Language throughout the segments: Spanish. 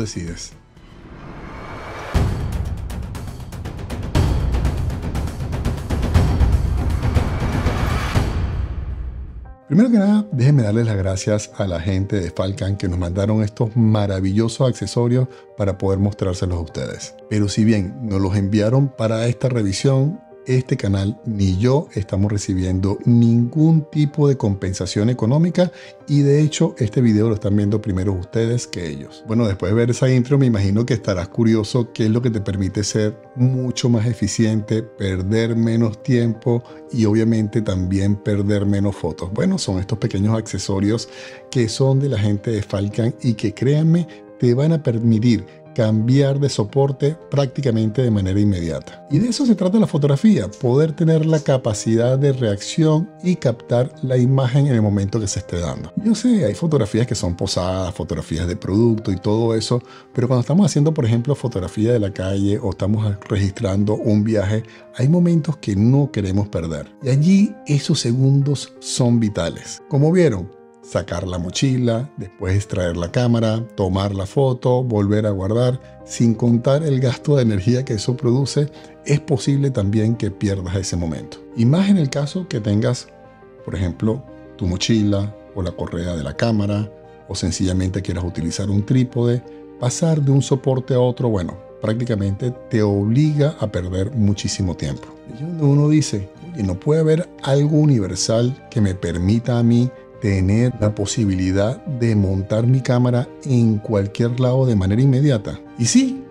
Decides. Primero que nada, déjenme darles las gracias a la gente de Falcon que nos mandaron estos maravillosos accesorios para poder mostrárselos a ustedes. Pero si bien nos los enviaron para esta revisión, este canal ni yo estamos recibiendo ningún tipo de compensación económica y de hecho este video lo están viendo primero ustedes que ellos. Bueno, después de ver esa intro me imagino que estarás curioso qué es lo que te permite ser mucho más eficiente, perder menos tiempo y obviamente también perder menos fotos. Bueno, son estos pequeños accesorios que son de la gente de Falcon y que créanme te van a permitir cambiar de soporte prácticamente de manera inmediata. Y de eso se trata la fotografía, poder tener la capacidad de reacción y captar la imagen en el momento que se esté dando. Yo sé, hay fotografías que son posadas, fotografías de producto y todo eso, pero cuando estamos haciendo, por ejemplo, fotografía de la calle o estamos registrando un viaje, hay momentos que no queremos perder. Y allí esos segundos son vitales. Como vieron, sacar la mochila, después extraer la cámara, tomar la foto, volver a guardar, sin contar el gasto de energía que eso produce, es posible también que pierdas ese momento. Y más en el caso que tengas, por ejemplo, tu mochila o la correa de la cámara, o sencillamente quieras utilizar un trípode, pasar de un soporte a otro, bueno, prácticamente te obliga a perder muchísimo tiempo. Y uno dice, y no puede haber algo universal que me permita a mí tener la posibilidad de montar mi cámara en cualquier lado de manera inmediata. Y sí,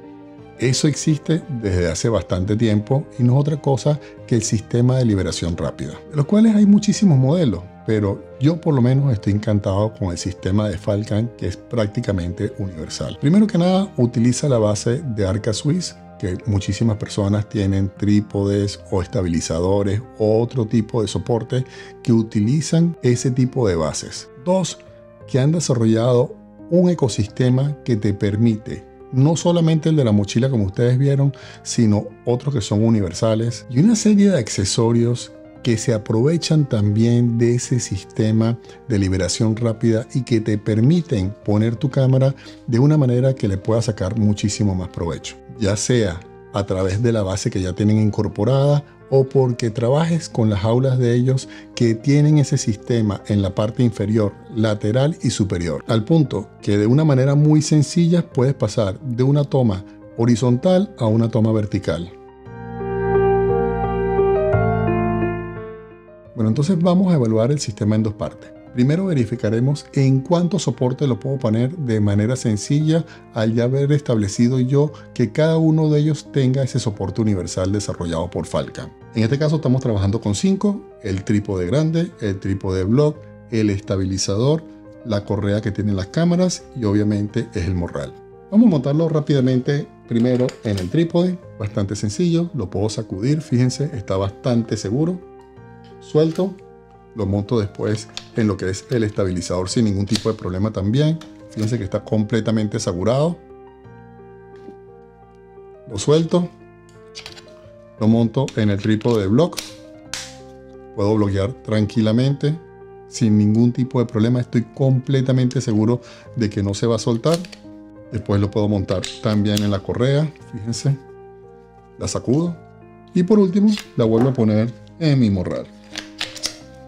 eso existe desde hace bastante tiempo y no es otra cosa que el sistema de liberación rápida, de los cuales hay muchísimos modelos, pero yo por lo menos estoy encantado con el sistema de Falcon que es prácticamente universal. Primero que nada, utiliza la base de Arca Swiss que muchísimas personas tienen trípodes o estabilizadores o otro tipo de soporte que utilizan ese tipo de bases. Dos, que han desarrollado un ecosistema que te permite no solamente el de la mochila como ustedes vieron, sino otros que son universales y una serie de accesorios que se aprovechan también de ese sistema de liberación rápida y que te permiten poner tu cámara de una manera que le pueda sacar muchísimo más provecho ya sea a través de la base que ya tienen incorporada o porque trabajes con las aulas de ellos que tienen ese sistema en la parte inferior, lateral y superior, al punto que de una manera muy sencilla puedes pasar de una toma horizontal a una toma vertical. Bueno, entonces vamos a evaluar el sistema en dos partes. Primero verificaremos en cuánto soporte lo puedo poner de manera sencilla al ya haber establecido yo que cada uno de ellos tenga ese soporte universal desarrollado por Falcon. En este caso estamos trabajando con 5, el trípode grande, el trípode block, el estabilizador, la correa que tienen las cámaras y obviamente es el morral. Vamos a montarlo rápidamente primero en el trípode, bastante sencillo, lo puedo sacudir, fíjense, está bastante seguro. Suelto, lo monto después en lo que es el estabilizador sin ningún tipo de problema también. Fíjense que está completamente asegurado. Lo suelto. Lo monto en el trípode de block. Puedo bloquear tranquilamente sin ningún tipo de problema. Estoy completamente seguro de que no se va a soltar. Después lo puedo montar también en la correa. Fíjense. La sacudo. Y por último, la vuelvo a poner en mi morral.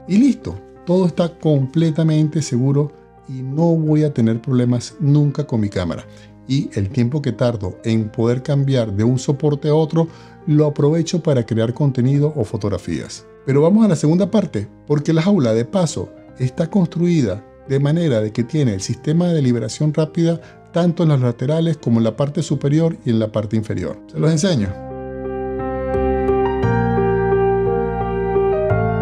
Y listo, todo está completamente seguro y no voy a tener problemas nunca con mi cámara. Y el tiempo que tardo en poder cambiar de un soporte a otro lo aprovecho para crear contenido o fotografías. Pero vamos a la segunda parte, porque la jaula de paso está construida de manera de que tiene el sistema de liberación rápida tanto en los laterales como en la parte superior y en la parte inferior. Se los enseño.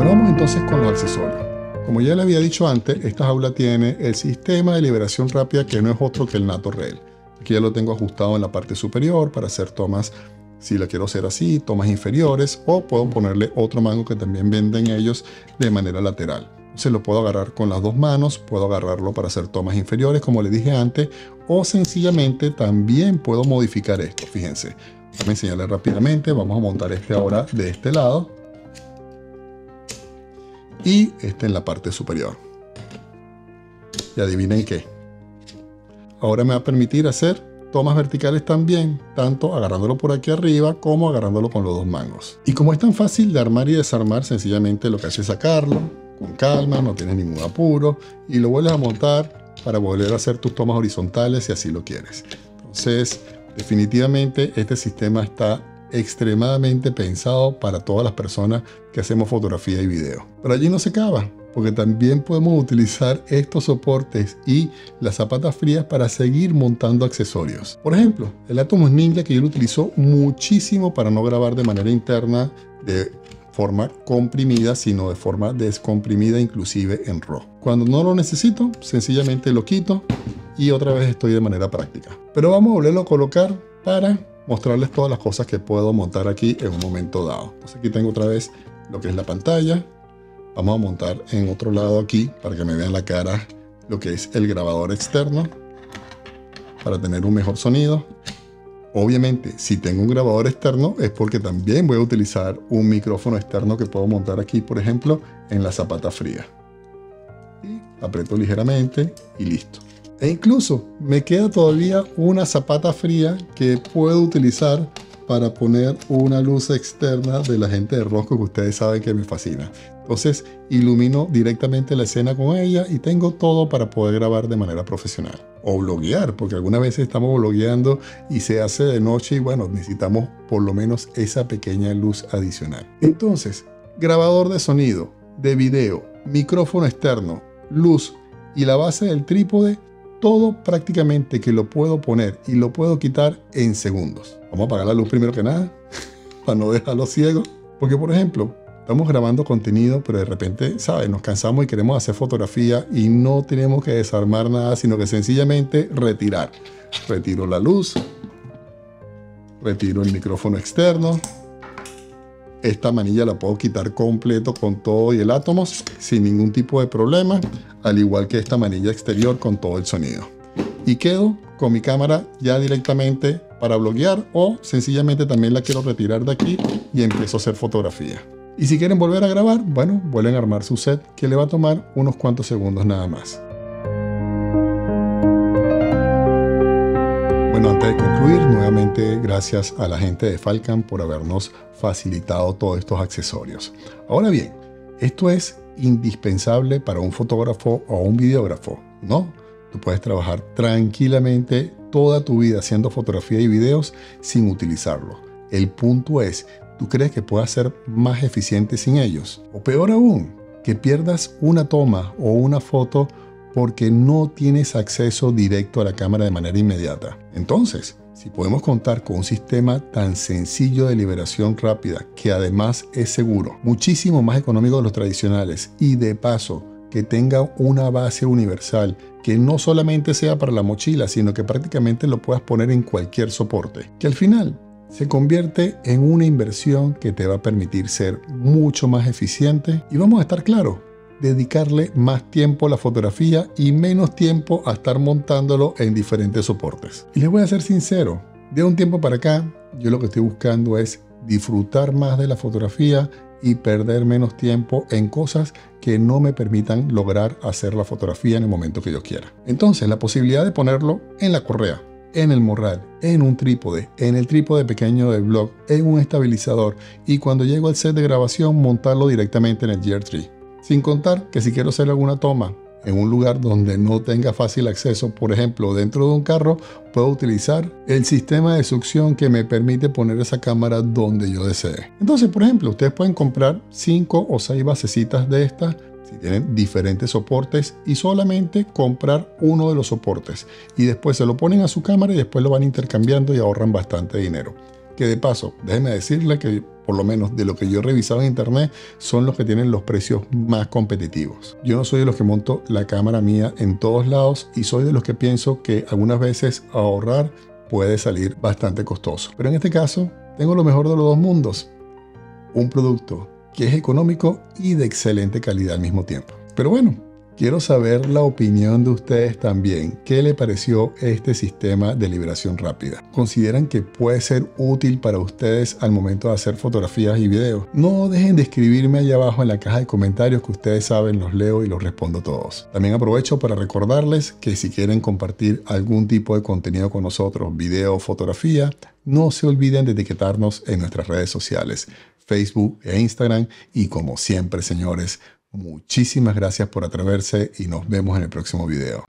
Vamos entonces con los accesorios. Como ya le había dicho antes, esta jaula tiene el sistema de liberación rápida que no es otro que el Nato Rail. Aquí ya lo tengo ajustado en la parte superior para hacer tomas, si la quiero hacer así, tomas inferiores, o puedo ponerle otro mango que también venden ellos de manera lateral. Se lo puedo agarrar con las dos manos, puedo agarrarlo para hacer tomas inferiores, como le dije antes, o sencillamente también puedo modificar esto. Fíjense, a enseñarles rápidamente, vamos a montar este ahora de este lado y este en la parte superior. Y adivinen qué. Ahora me va a permitir hacer tomas verticales también, tanto agarrándolo por aquí arriba como agarrándolo con los dos mangos. Y como es tan fácil de armar y desarmar, sencillamente lo que hace es sacarlo con calma, no tienes ningún apuro y lo vuelves a montar para volver a hacer tus tomas horizontales si así lo quieres. Entonces, definitivamente este sistema está extremadamente pensado para todas las personas que hacemos fotografía y video. Pero allí no se acaba porque también podemos utilizar estos soportes y las zapatas frías para seguir montando accesorios. Por ejemplo, el Atomos Ninja que yo lo utilizo muchísimo para no grabar de manera interna de forma comprimida, sino de forma descomprimida, inclusive en RAW. Cuando no lo necesito, sencillamente lo quito y otra vez estoy de manera práctica. Pero vamos a volverlo a colocar para mostrarles todas las cosas que puedo montar aquí en un momento dado. Entonces aquí tengo otra vez lo que es la pantalla, Vamos a montar en otro lado aquí para que me vean la cara lo que es el grabador externo para tener un mejor sonido. Obviamente, si tengo un grabador externo es porque también voy a utilizar un micrófono externo que puedo montar aquí, por ejemplo, en la zapata fría. Y aprieto ligeramente y listo. E incluso me queda todavía una zapata fría que puedo utilizar para poner una luz externa de la gente de Rosco que ustedes saben que me fascina. Entonces ilumino directamente la escena con ella y tengo todo para poder grabar de manera profesional. O bloguear, porque algunas veces estamos blogueando y se hace de noche y bueno, necesitamos por lo menos esa pequeña luz adicional. Entonces, grabador de sonido, de video, micrófono externo, luz y la base del trípode, todo prácticamente que lo puedo poner y lo puedo quitar en segundos. Vamos a apagar la luz primero que nada, para no dejarlo ciego. Porque por ejemplo, estamos grabando contenido, pero de repente, ¿sabes? Nos cansamos y queremos hacer fotografía y no tenemos que desarmar nada, sino que sencillamente retirar. Retiro la luz, retiro el micrófono externo. Esta manilla la puedo quitar completo con todo y el átomos sin ningún tipo de problema, al igual que esta manilla exterior con todo el sonido. Y quedo con mi cámara ya directamente para bloguear o sencillamente también la quiero retirar de aquí y empiezo a hacer fotografía. Y si quieren volver a grabar, bueno, vuelven a armar su set que le va a tomar unos cuantos segundos nada más. Bueno, antes de concluir, nuevamente gracias a la gente de Falcon por habernos facilitado todos estos accesorios. Ahora bien, esto es indispensable para un fotógrafo o un videógrafo, ¿no? Tú puedes trabajar tranquilamente toda tu vida haciendo fotografía y videos sin utilizarlo. El punto es ¿Tú crees que puedas ser más eficiente sin ellos? O peor aún, que pierdas una toma o una foto porque no tienes acceso directo a la cámara de manera inmediata. Entonces, si podemos contar con un sistema tan sencillo de liberación rápida, que además es seguro, muchísimo más económico de los tradicionales y de paso que tenga una base universal que no solamente sea para la mochila, sino que prácticamente lo puedas poner en cualquier soporte, que al final se convierte en una inversión que te va a permitir ser mucho más eficiente y vamos a estar claros, dedicarle más tiempo a la fotografía y menos tiempo a estar montándolo en diferentes soportes. Y les voy a ser sincero, de un tiempo para acá, yo lo que estoy buscando es disfrutar más de la fotografía y perder menos tiempo en cosas que no me permitan lograr hacer la fotografía en el momento que yo quiera. Entonces, la posibilidad de ponerlo en la correa, en el morral, en un trípode, en el trípode pequeño del blog, en un estabilizador y cuando llego al set de grabación montarlo directamente en el Gear Tree. Sin contar que si quiero hacer alguna toma en un lugar donde no tenga fácil acceso, por ejemplo dentro de un carro, puedo utilizar el sistema de succión que me permite poner esa cámara donde yo desee. Entonces, por ejemplo, ustedes pueden comprar 5 o 6 basecitas de estas tienen diferentes soportes y solamente comprar uno de los soportes y después se lo ponen a su cámara y después lo van intercambiando y ahorran bastante dinero. Que de paso, déjenme decirle que por lo menos de lo que yo he revisado en internet, son los que tienen los precios más competitivos. Yo no soy de los que monto la cámara mía en todos lados y soy de los que pienso que algunas veces ahorrar puede salir bastante costoso. Pero en este caso, tengo lo mejor de los dos mundos. Un producto que es económico y de excelente calidad al mismo tiempo. Pero bueno, Quiero saber la opinión de ustedes también. ¿Qué le pareció este sistema de liberación rápida? ¿Consideran que puede ser útil para ustedes al momento de hacer fotografías y videos? No dejen de escribirme allá abajo en la caja de comentarios que ustedes saben, los leo y los respondo todos. También aprovecho para recordarles que si quieren compartir algún tipo de contenido con nosotros, video o fotografía, no se olviden de etiquetarnos en nuestras redes sociales, Facebook e Instagram. Y como siempre, señores, Muchísimas gracias por atreverse y nos vemos en el próximo video.